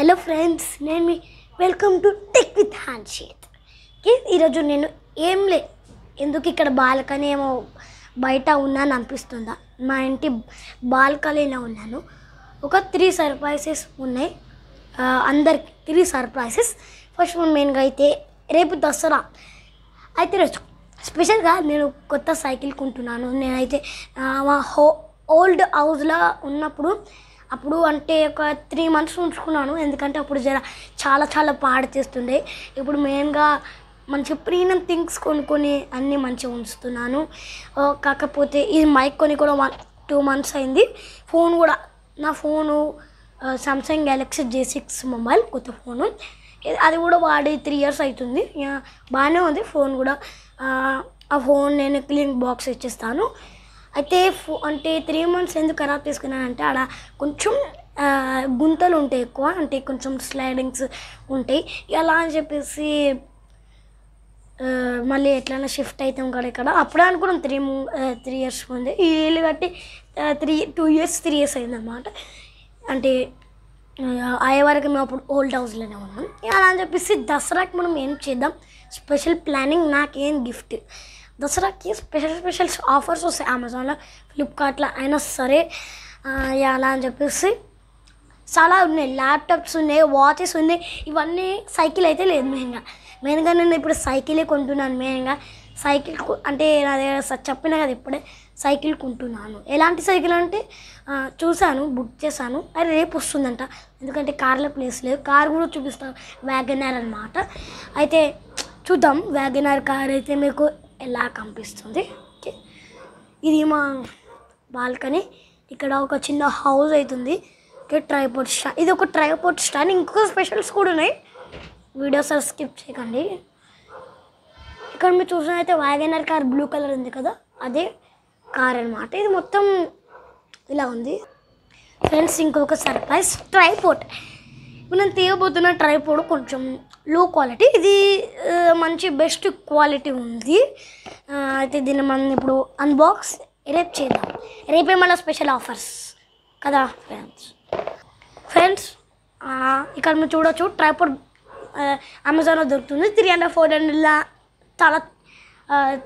Hello friends నేను మీ welcome to tech with handset ఈరోజు నేను ఏం లే ఎందుకు ఇక్కడ బాల్కనీ ఏమో బయట ఉన్నాను అనిపిస్తుందా? మా ఇంటి బాల్కనీలో ఉన్నాను. ఒక త్రీ సర్ప్రైజెస్ ఉన్నాయి. అందరికి త్రీ సర్ప్రైజెస్ ఫస్ట్ వన్ మెయిన్గా అయితే రేపు దసరా. అయితే రోజు స్పెషల్గా నేను కొత్త సైకిల్ కొంటున్నాను. నేనైతే మా హో ఓల్డ్ హౌస్లో ఉన్నప్పుడు అప్పుడు అంటే ఒక త్రీ మంత్స్ ఉంచుకున్నాను. ఎందుకంటే అప్పుడు జర చాలా చాలా పాడు చేస్తుండే. ఇప్పుడు మెయిన్గా మంచి ప్రీమియం థింగ్స్ కొనుక్కొని అన్నీ మంచిగా ఉంచుతున్నాను. కాకపోతే ఈ మైక్ కొని కూడా వన్ టూ మంత్స్ అయింది. ఫోన్ కూడా నా phone Samsung Galaxy J six mobile కొత్త ఫోను అది కూడా వాడి త్రీ ఇయర్స్ అవుతుంది బాగానే ఉంది ఫోన్ కూడా. ఆ ఫోన్ నేను క్లీన్ బాక్స్ ఇచ్చేస్తాను. అయితే ఫో అంటే త్రీ మంత్స్ ఎందుకు ఖరాబ్ చేసుకున్నానంటే ఆడ కొంచెం గుంతలు ఉంటాయి ఎక్కువ. అంటే కొంచెం స్లైడింగ్స్ ఉంటాయి. ఎలా అని చెప్పేసి మళ్ళీ ఎట్లైనా షిఫ్ట్ అవుతాం కదా ఇక్కడ. అప్పుడే అనుకున్నాం త్రీ త్రీ ఇయర్స్ ఉంది ఈ ఏళ్ళు కట్టి three two years three years అయిందన్నమాట. అంటే అయ్యే వరకు మేము అప్పుడు ఓల్డ్ హౌస్లోనే ఉన్నాం. అలా అని చెప్పేసి దసరాకి మనం ఏం చేద్దాం? స్పెషల్ ప్లానింగ్ నాకేం గిఫ్ట్ దసరాకి స్పెషల్ స్పెషల్ ఆఫర్స్ వస్తాయి. అమెజాన్లో ఫ్లిప్కార్ట్లో అయినా సరే అలా అని చెప్పేసి చాలా ఉన్నాయి. ల్యాప్టాప్స్ ఉన్నాయి వాచెస్ ఉన్నాయి. ఇవన్నీ సైకిల్ అయితే లేదు మెయిన్గా మెయిన్గా నేను ఇప్పుడు సైకిలే కొంటున్నాను మెయిన్గా సైకిల్ అంటే నా దగ్గర చెప్పిన కదా ఇప్పుడే సైకిల్ కొంటున్నాను. ఎలాంటి సైకిల్ అంటే చూశాను బుక్ చేశాను. అది రేపు వస్తుందంట. ఎందుకంటే కార్లో ప్లేస్ లేదు. కార్ కూడా చూపిస్తాను. వ్యాగనార్ అనమాట అయితే చూద్దాం. వ్యాగనార్ కార్ అయితే మీకు ఎలా కనిపిస్తుంది? ఓకే. ఇది మా బాల్కనీ. ఇక్కడ ఒక చిన్న హౌస్ అవుతుంది ట్రైపోర్ట్ స్టాండ్ ఇది ఒక ట్రైపోర్ట్ స్టాండ్. ఇంకొక స్పెషల్స్ కూడా ఉన్నాయి. వీడియోస్ స్కిప్ చేయకండి. ఇక్కడ మీరు చూసినైతే Wagon R car blue colour ఉంది కదా? అదే కార్ అన్నమాట. ఇది మొత్తం ఇలా ఉంది. ఫ్రెండ్స్ ఇంకొక సర్ప్రైజ్. ట్రైపోర్ట్. మనం నేను తీయబోతున్న ట్రైపోర్ట్ కొంచెం లో క్వాలిటీ ఇది మంచి బెస్ట్ క్వాలిటీ ఉంది. అయితే దీన్ని మనం ఇప్పుడు అన్బాక్స్ రేపు చేద్దాం. రేపే మన స్పెషల్ ఆఫర్స్ కదా ఫ్రెండ్స్ ఫ్రెండ్స్ ఇక్కడ మీరు చూడొచ్చు ట్రైపోర్ట్ అమెజాన్లో దొరుకుతుంది. త్రీ హండ్రెడ్ ఫోర్ హండ్రెడ్లా చాలా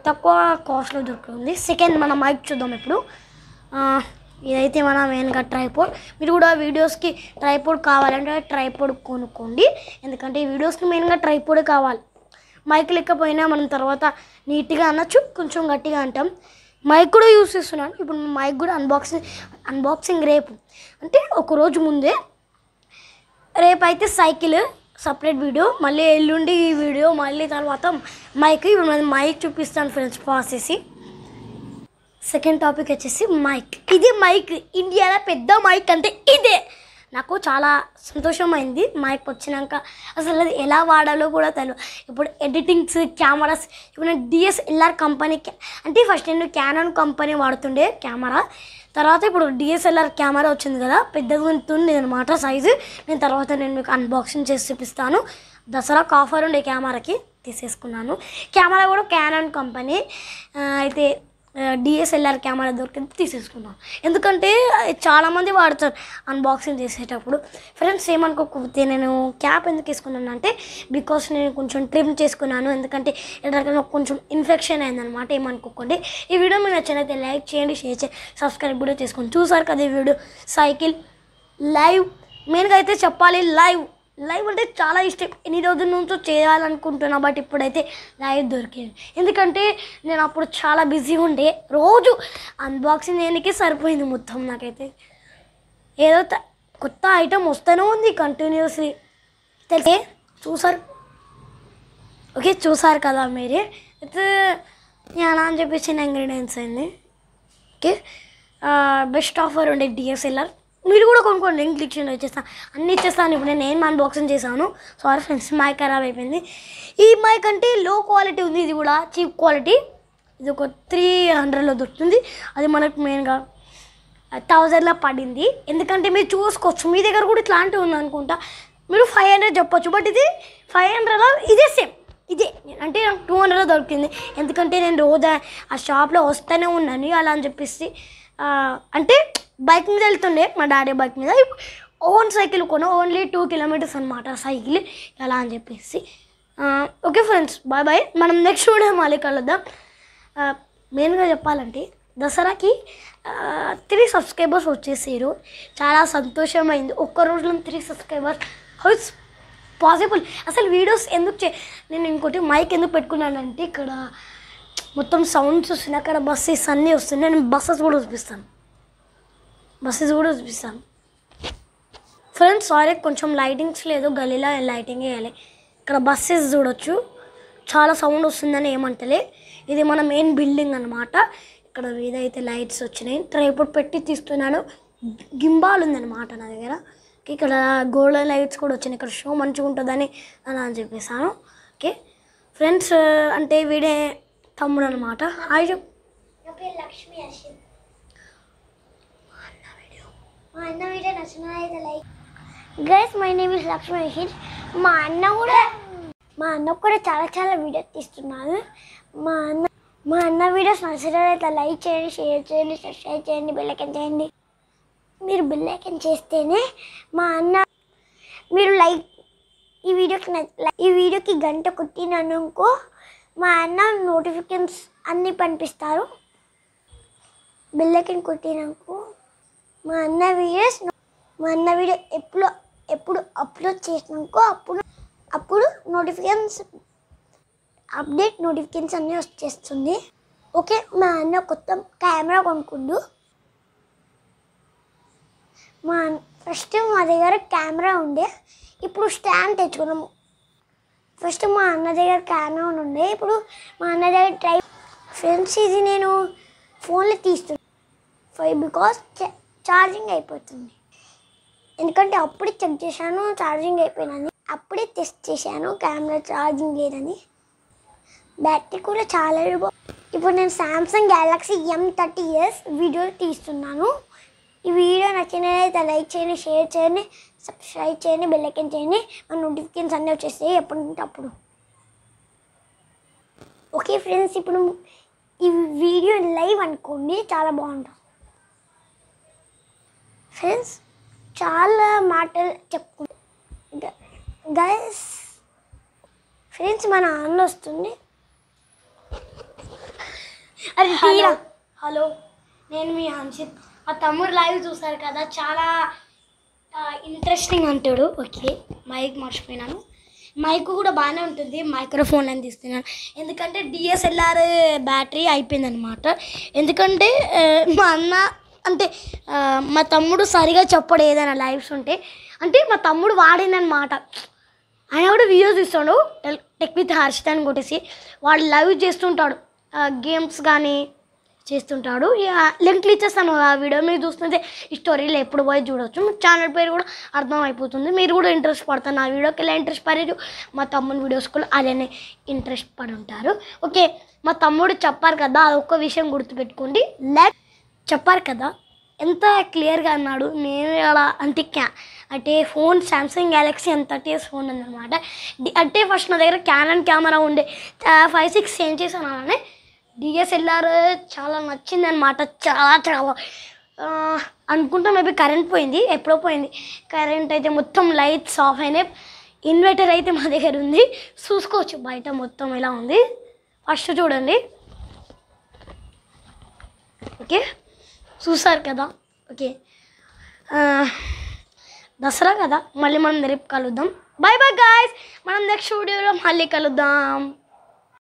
తక్కువ కాస్ట్లో దొరుకుతుంది. సెకండ్ మన మైక్ చూద్దాం ఇప్పుడు. ఇదైతే మన మెయిన్గా ట్రైపోర్డ్ మీరు కూడా వీడియోస్కి ట్రైపోర్డ్ కావాలంటే ట్రైపోర్డ్ కొనుక్కోండి. ఎందుకంటే ఈ వీడియోస్కి మెయిన్గా ట్రైపోర్డ్ కావాలి. మైక్ లేకపోయినా మనం తర్వాత నీట్గా అనొచ్చు కొంచెం గట్టిగా అంటాం. మైక్ కూడా యూస్ చేస్తున్నాను. ఇప్పుడు మైక్ కూడా అన్బాక్సింగ్ అన్బాక్సింగ్ రేపు. అంటే ఒక రోజు ముందే రేపు అయితే సైకిల్ సపరేట్ వీడియో మళ్ళీ ఎల్లుండి ఈ వీడియో మళ్ళీ తర్వాత మైక్. ఇప్పుడు మైక్ చూపిస్తాను ఫ్రెండ్స్ పాస్ చేసి సెకండ్ టాపిక్ వచ్చేసి మైక్. ఇది మైక్. ఇండియాలో పెద్ద మైక్ అంటే ఇదే. నాకు చాలా సంతోషమైంది. మైక్ వచ్చినాక అసలు అది ఎలా వాడాలో కూడా తెలియదు ఇప్పుడు ఎడిటింగ్స్ కెమెరాస్ ఇప్పుడు నేను డిఎస్ఎల్ఆర్ కంపెనీ అంటే ఫస్ట్ నేను క్యానన్ కంపెనీ వాడుతుండే కెమెరా. తర్వాత ఇప్పుడు డిఎస్ఎల్ఆర్ కెమెరా వచ్చింది కదా పెద్దగా ఉంటుంది అనమాట సైజు నేను తర్వాత నేను మీకు అన్బాక్సింగ్ చేసి చూపిస్తాను. దసరాకు ఆఫర్ ఉండే కెమెరాకి తీసేసుకున్నాను. కెమెరా కూడా క్యానన్ కంపెనీ. అయితే డిఎస్ఎల్ఆర్ కెమెరా దొరికింది తీసేసుకున్నాను ఎందుకంటే చాలామంది వాడుతారు అన్బాక్సింగ్ చేసేటప్పుడు. ఫ్రెండ్స్ ఏమనుకోకపోతే నేను క్యాప్ ఎందుకు వేసుకున్నాను అంటే బికాస్ నేను కొంచెం ట్రిమ్ చేసుకున్నాను. ఎందుకంటే ఎక్కడికైనా కొంచెం ఇన్ఫెక్షన్ అయిందనమాట ఏమనుకోకండి. ఈ వీడియో మీరు నచ్చినైతే లైక్ చేయండి షేర్ చేయండి సబ్స్క్రైబ్ కూడా చేసుకోండి చూసారు కదా ఈ వీడియో సైకిల్ లైవ్ మెయిన్గా అయితే చెప్పాలి లైవ్ లైవ్ అంటే చాలా ఇష్టం. ఎన్ని రోజుల నుంచో చేయాలనుకుంటున్నా బట్ ఇప్పుడైతే లైవ్ దొరికింది. ఎందుకంటే నేను అప్పుడు చాలా బిజీ ఉండే. రోజు అన్బాక్సింగ్ చేయడానికి సరిపోయింది మొత్తం నాకైతే. ఏదో కొత్త ఐటమ్ వస్తూనే ఉంది కంటిన్యూస్లీ తెలిసే? చూసారు? ఓకే చూసారు కదా మీరే? అయితే నేను అని చెప్పేసి ఇంగ్రీడియంట్స్ అయింది ఓకే? బెస్ట్ ఆఫర్ ఉండే డిఎస్ఎల్ఆర్ మీరు కూడా కొనుక్కోండి. లింక్ డిక్షన్ వచ్చేస్తాను అన్ని ఇచ్చేస్తాను. ఇప్పుడు నేను ఏం అన్బాక్సింగ్ చేశాను? సారీ ఫ్రెండ్స్ మైక్ ఖరాబ్ అయిపోయింది. ఈ మైక్ అంటే లో క్వాలిటీ ఉంది. ఇది కూడా చీప్ క్వాలిటీ ఇది ఒక త్రీ హండ్రెడ్లో దొరుకుతుంది. అది మనకు మెయిన్గా థౌజండ్లో పడింది. ఎందుకంటే మీరు చూసుకోవచ్చు. మీ దగ్గర కూడా ఇట్లాంటివి ఉంది అనుకుంటా. మీరు ఫైవ్ హండ్రెడ్ చెప్పొచ్చు. బట్ ఇది ఫైవ్ హండ్రెడ్లో ఇదే సేమ్ ఇదే. అంటే నాకు టూ హండ్రెడ్లో దొరికింది. ఎందుకంటే నేను రోజు ఆ షాప్లో వస్తూనే ఉన్నాను. అలా అని చెప్పేసి అంటే బైక్ మీద వెళ్తుండే మా డాడీ బైక్ మీద. ఓన్ సైకిల్ కొన ఓన్లీ టూ కిలోమీటర్స్ అనమాట సైకిల్. ఎలా అని చెప్పేసి. ఓకే ఫ్రెండ్స్ బాయ్ బాయ్ మనం నెక్స్ట్ వీడియో మళ్ళీ కలుద్దాం. మెయిన్గా చెప్పాలంటే దసరాకి త్రీ సబ్స్క్రైబర్స్ వచ్చేసారు. చాలా సంతోషమైంది. ఒక్క రోజులో త్రీ సబ్స్క్రైబర్స్ హౌస్ పాసిబుల్ అసలు వీడియోస్ ఎందుకు చే నేను ఇంకోటి మైక్ ఎందుకు పెట్టుకున్నానంటే ఇక్కడ మొత్తం సౌండ్స్ వస్తున్నాయి. అక్కడ బస్సెస్ అన్నీ వస్తున్నాయి. నేను బస్సెస్ కూడా చూపిస్తాను. బస్సెస్ కూడా చూపిస్తాను ఫ్రెండ్స్ సారీ కొంచెం లైటింగ్స్ లేదు గలీలో లైటింగ్ వేయాలి. ఇక్కడ బస్సెస్ చూడొచ్చు. చాలా సౌండ్ వస్తుందని ఏమంటలే. ఇది మన మెయిన్ బిల్డింగ్ అనమాట ఇక్కడ ఏదైతే లైట్స్ వచ్చినాయి. ట్రైపోర్ట్ పెట్టి తీస్తున్నాను. గింబాల్ ఉందన్నమాట నా దగ్గర. ఇక్కడ గోల్డెన్ లైట్స్ కూడా వచ్చినాయి. ఇక్కడ షో మంచిగా ఉంటుందని అని అని చెప్పేసాను ఓకే. ఫ్రెండ్స్ అంటే వీడే తమ్ముడు అనమాట హాయ్ లక్ష్మి అశ్విన్. మా అన్న వీడియో నచ్చినట్లయితే like guys my name is Lakshmi Ashwin మా అన్న కూడా మా అన్న కూడా చాలా చాలా వీడియోస్ తీస్తున్నాను మా అన్న మా అన్న వీడియోస్ నచ్చినట్లయితే లైక్ చేయండి షేర్ చేయండి సబ్స్క్రైబ్ చేయండి బెల్లైకన్ చేయండి. మీరు బెల్లైకన్ చేస్తేనే మా అన్న మీరు లైక్ ఈ వీడియోకి ఈ వీడియోకి గంట కుట్టిననుకో మా అన్న నోటిఫికేషన్స్ అన్నీ పంపిస్తారు. బెల్లకిని కొట్టినాకు మా అన్న వీడియోస్ మా అన్న వీడియో ఎప్పుడు ఎప్పుడు అప్లోడ్ చేసినాకో అప్పుడు అప్పుడు నోటిఫికేషన్స్ అప్డేట్ నోటిఫికేషన్స్ అన్నీ వచ్చేస్తుంది ఓకే మా అన్న కొత్త కెమెరా కొనుక్కుండు. మా ఫస్ట్ మా దగ్గర కెమెరా ఉండే. ఇప్పుడు స్టాండ్ తెచ్చుకున్నాము ఫస్ట్ మా అన్న దగ్గర కెమెరా ఉండే. ఇప్పుడు మా అన్న దగ్గర ట్రై ఫ్రెండ్స్ ఇది నేను ఫోన్లో తీస్తున్నాను ఫైవ్ బికాస్ ఛార్జింగ్ అయిపోతుంది. ఎందుకంటే అప్పుడే చెక్ చేశాను ఛార్జింగ్ అయిపోయినని అప్పుడే టెస్ట్ చేశాను కెమెరా ఛార్జింగ్ లేదని. బ్యాటరీ కూడా చాలా ఇప్పుడు నేను Samsung Galaxy M thirty years video తీస్తున్నాను. ఈ వీడియో నచ్చినట్లయితే లైక్ చేయండి షేర్ చేయండి సబ్స్క్రైబ్ చేయండి బెల్లైకన్ చేయండి. మన నోటిఫికేషన్స్ అన్నీ వచ్చేస్తాయి ఎప్పుడంటే అప్పుడు ఓకే ఫ్రెండ్స్ ఇప్పుడు ఈ వీడియో లైవ్ అనుకోండి చాలా బాగుంటుంది. ఫ్రెండ్స్ చాలా మాటలు చెప్పుకుంటా గైస్ ఫ్రెండ్స్ మన అన్న వస్తుంది. అది తీరా. హలో నేను మీ హన్షిత్. మా తమ్ముడు లైవ్ చూసారు కదా చాలా ఇంట్రెస్టింగ్ అంటాడు. Okay mic మర్చిపోయినాను. మైక్ కూడా బాగానే ఉంటుంది మైక్రోఫోన్ అని తీస్తున్నాను. ఎందుకంటే డిఎస్ఎల్ఆర్ బ్యాటరీ అయిపోయిందనమాట ఎందుకంటే మా అన్న అంటే మా తమ్ముడు సరిగా చెప్పడు ఏదైనా లైవ్స్ ఉంటే. అంటే మా తమ్ముడు వాడిందనమాట ఆయన కూడా వీడియోస్ ఇస్తాడు టెల్- టెక్ విత్ హర్షిత్ అని కొట్టేసి. వాడు లైవ్ చేస్తుంటాడు. గేమ్స్ కానీ చేస్తుంటాడు. ఇక లింక్లు ఇచ్చేస్తాను. ఆ వీడియో మీరు చూస్తుంటే ఈ స్టోరీలు ఎప్పుడు పోయి చూడొచ్చు. మీ ఛానల్ పేరు కూడా అర్థం అయిపోతుంది మీరు కూడా ఇంట్రెస్ట్ పడతారు. నా వీడియోకి ఎలా ఇంట్రెస్ట్ పడేది? మా తమ్ముని వీడియోస్ కూడా అలానే ఇంట్రెస్ట్ పడి ఉంటారు. ఓకే మా తమ్ముడు చెప్పారు కదా అది ఒక్క విషయం గుర్తుపెట్టుకోండి. లెట్ చెప్పారు కదా? ఎంత క్లియర్గా అన్నాడు? నేను అలా అంటే క్యా అంటే ఫోన్ శాంసంగ్ గ్యాలక్సీ ఎంత థర్టీ ఫోన్ ఉందన్నమాట అంటే ఫస్ట్ నా దగ్గర క్యానన్ కెమెరా ఉండే. ఫైవ్ సిక్స్ ఏం చేశాను అలానే డిఎస్ఎల్ఆర్ చాలా నచ్చింది అనమాట చాలా. చాలా అనుకుంటా మేబీ కరెంట్ పోయింది. ఎప్పుడో పోయింది. కరెంట్ అయితే మొత్తం లైట్స్ ఆఫ్ అయినాయి. ఇన్వర్టర్ అయితే మా దగ్గర ఉంది. చూసుకోవచ్చు బయట మొత్తం ఎలా ఉంది. ఫస్ట్ చూడండి. ఓకే. చూసారు కదా? ఓకే. దసరా కదా? మళ్ళీ మనం రేపు కలుద్దాం. బాయ్ బాయ్ గాయస్ మనం నెక్స్ట్ వీడియోలో మళ్ళీ కలుద్దాం.